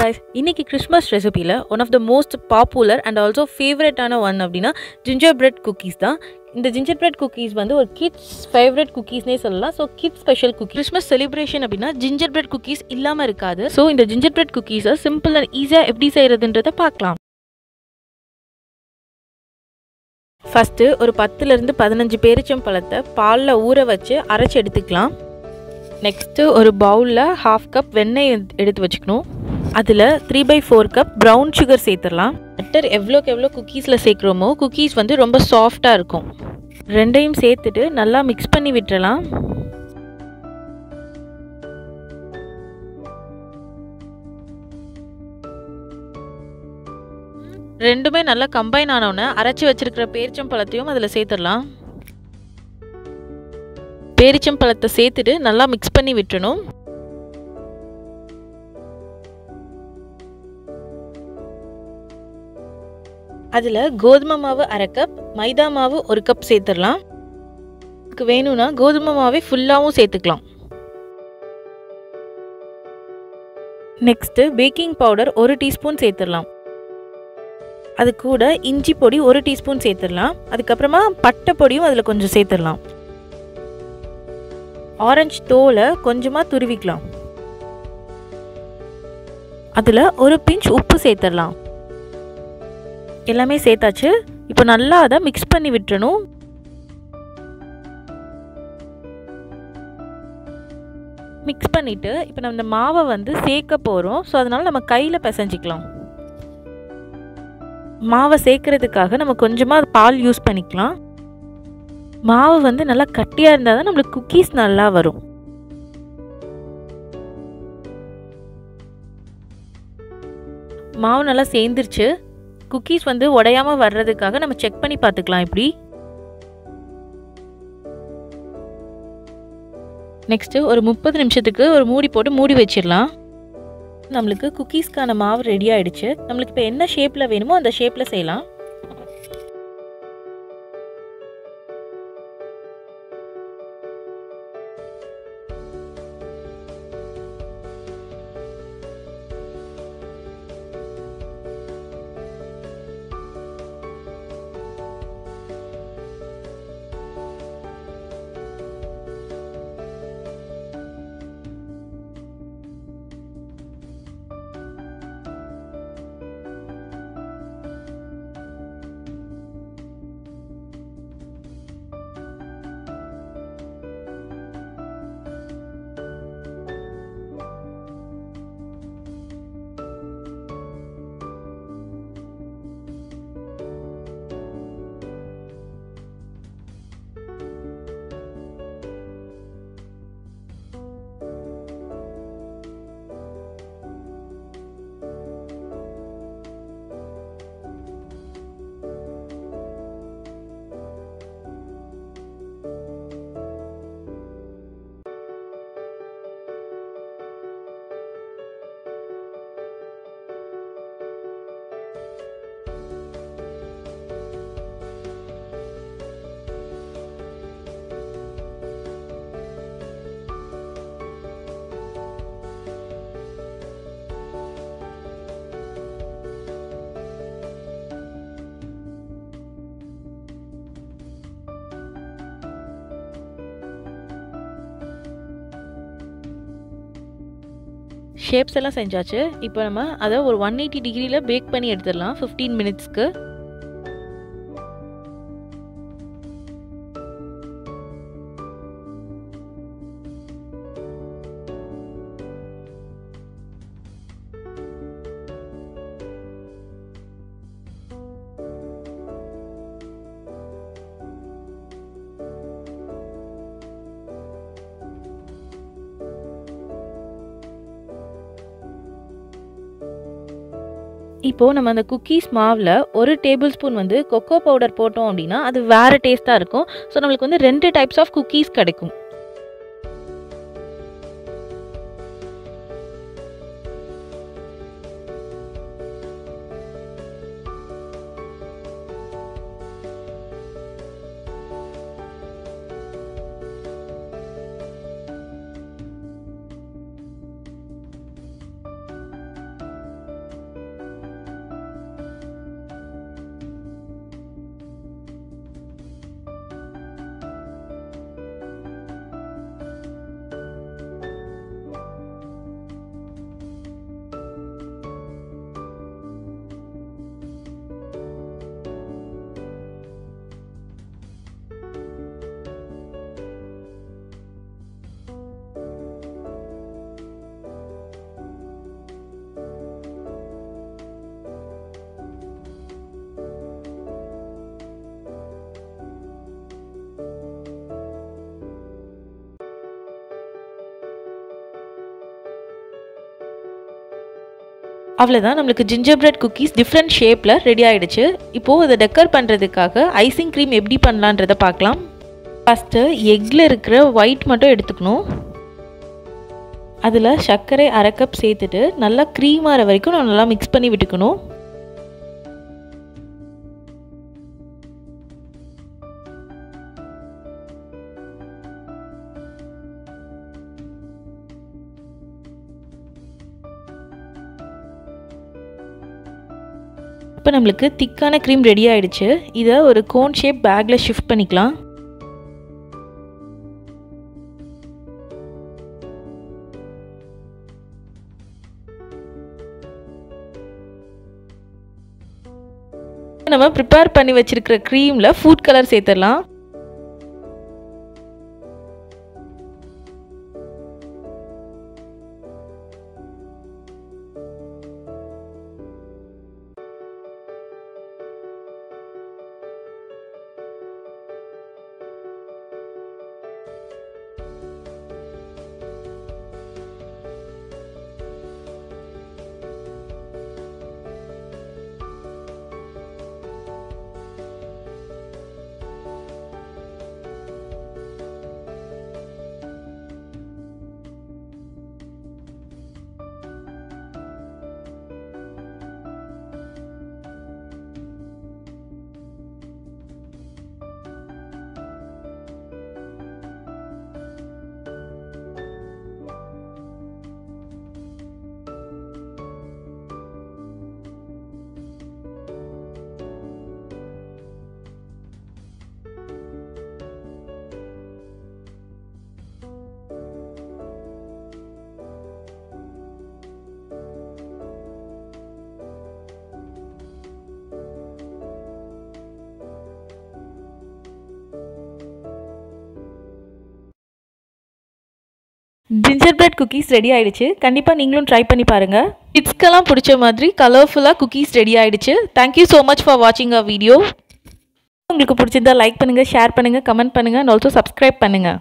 Guys இன்னைக்கு Christmas ரெசிபியில் one of the most popular and also ஃபேவரட்டான one அப்படின்னா ginger bread cookies தான். இந்த ஜிஞ்சர் பிரெட் குக்கீஸ் வந்து ஒரு கிட்ஸ் ஃபேவரட் குக்கீஸ்னே சொல்லலாம். So kids special cookies Christmas celebration அப்படின்னா ஜிஞ்சர் பிரெட் குக்கீஸ் இல்லாமல் இருக்காது. ஸோ இந்த ஜிஞ்சர் பிரெட் குக்கீஸை சிம்பிள் அண்ட் ஈஸியாக எப்படி செய்கிறதுன்றதை பார்க்கலாம். ஃபஸ்ட்டு ஒரு பத்துலேருந்து பதினஞ்சு பேரிச்சம் பழத்தை பாலில் ஊற வச்சு அரைச்சி எடுத்துக்கலாம். நெக்ஸ்ட்டு ஒரு பவுலில் ஹாஃப் கப் வெண்ணெய் எடுத்து வச்சுக்கணும். அதில் three by four cup brown sugar சேர்த்துடலாம். பட்டர் எவ்வளோக்கு எவ்வளோ குக்கீஸில் சேர்க்குறோமோ குக்கீஸ் வந்து ரொம்ப சாஃப்டாக இருக்கும். ரெண்டையும் சேர்த்துட்டு நல்லா மிக்ஸ் பண்ணி விட்டுறலாம். ரெண்டுமே நல்லா கம்பைன் ஆனவுடனே அரைச்சி வச்சிருக்கிற பேரிச்சம்பழத்தையும் அதில் சேர்த்துடலாம். பேரிச்சம்பழத்தை சேர்த்துட்டு நல்லா மிக்ஸ் பண்ணி விட்டுணும். அதில் கோதுமை மாவு அரை கப் மைதா மாவு ஒரு கப் சேர்த்துடலாம். இதுக்கு வேணும்னா கோதுமை மாவே ஃபுல்லாகவும் சேர்த்துக்கலாம். நெக்ஸ்ட்டு பேக்கிங் பவுடர் ஒரு டீஸ்பூன் சேர்த்துடலாம். அது கூட இஞ்சி பொடி ஒரு டீஸ்பூன் சேர்த்துடலாம். அதுக்கப்புறமா பட்டை பொடியும் அதில் கொஞ்சம் சேர்த்துடலாம். ஆரஞ்சு தோலை கொஞ்சமாக துருவிக்கலாம். அதில் ஒரு பிஞ்ச் உப்பு சேர்த்துடலாம். எல்லாமே சேர்த்தாச்சு. இப்போ நல்லா அதை மிக்ஸ் பண்ணி விட்டுறணும். மிக்ஸ் பண்ணிவிட்டு இப்போ நம்ம இந்த மாவை வந்து சேர்க்க போகிறோம் ஸோ அதனால் நம்ம கையில் பிசைஞ்சிக்கலாம். மாவை சேர்க்கறதுக்காக நம்ம கொஞ்சமாக பால் யூஸ் பண்ணிக்கலாம். மாவு வந்து நல்லா கட்டியாக இருந்தால் தான் நம்மளுக்கு குக்கீஸ் நல்லா வரும். மாவு நல்லா சேர்ந்துருச்சு. குக்கீஸ் வந்து உடையாமல் வர்றதுக்காக நம்ம செக் பண்ணி பார்த்துக்கலாம் இப்படி நெக்ஸ்ட்டு ஒரு முப்பது நிமிஷத்துக்கு ஒரு மூடி போட்டு மூடி வச்சிடலாம். நம்மளுக்கு குக்கீஸ்க்கான மாவு ரெடி ஆகிடுச்சு நம்மளுக்கு இப்போ என்ன ஷேப்பில் வேணுமோ அந்த ஷேப்பில் செய்யலாம். ஷேப்ஸ் எல்லாம் செஞ்சாச்சு. இப்போ நம்ம அதை ஒரு ஒன் எயிட்டி டிகிரியில் பேக் பண்ணி எடுத்துடலாம். ஃபிஃப்டீன் மினிட்ஸ்க்கு இப்போது நம்ம அந்த குக்கீஸ் மாவில் ஒரு டேபிள் ஸ்பூன் வந்து கொக்கோ பவுடர் போட்டோம் அப்படின்னா அது வேறு டேஸ்ட்டாக இருக்கும். ஸோ நம்மளுக்கு வந்து ரெண்டு டைப்ஸ் ஆஃப் குக்கீஸ் கிடைக்கும். அவ்வளோதான் நம்மளுக்கு ஜிஞ்சர் பிரெட் குக்கீஸ் டிஃப்ரெண்ட் ஷேப்பில் ரெடி ஆகிடுச்சு இப்போது அதை டெக்கர் பண்ணுறதுக்காக ஐசிங் க்ரீம் எப்படி பண்ணலான்றதை பார்க்கலாம். ஃபஸ்ட்டு எக்கில் இருக்கிற ஒயிட் மட்டும் எடுத்துக்கணும். அதில் சர்க்கரை அரை கப் சேர்த்துட்டு நல்லா க்ரீம் ஆகிற வரைக்கும் நம்ம நல்லா மிக்ஸ் பண்ணி விட்டுக்கணும். இப்போ நம்மளுக்கு திக்கான க்ரீம் ரெடி ஆகிடுச்சு இதை ஒரு கோன் ஷேப் பேக்கில் ஷிஃப்ட் பண்ணிக்கலாம். நம்ம ப்ரிப்பேர் பண்ணி வச்சிருக்கிற க்ரீமில் ஃபுட் கலர் சேர்த்துடலாம். ஜிஞ்சர் பிரெட் குக்கீஸ் ரெடி ஆயிடுச்சு. கண்டிப்பாக நீங்களும் ட்ரை பண்ணி பாருங்கள் கிட்ஸ்க்கெல்லாம் பிடிச்ச மாதிரி கலர்ஃபுல்லாக குக்கீஸ் ரெடி ஆயிடுச்சு. Thank you so much for வாட்சிங் அ வீடியோ உங்களுக்கு பிடிச்சிருந்தா லைக் பண்ணுங்கள் ஷேர் பண்ணுங்கள் கமெண்ட் பண்ணுங்கள் அண்ட் ஆல்சோ சப்ஸ்கிரைப் பண்ணுங்கள்